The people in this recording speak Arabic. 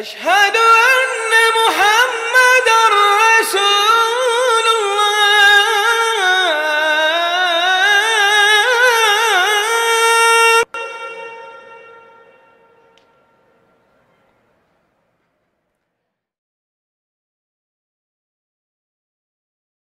أشهد أن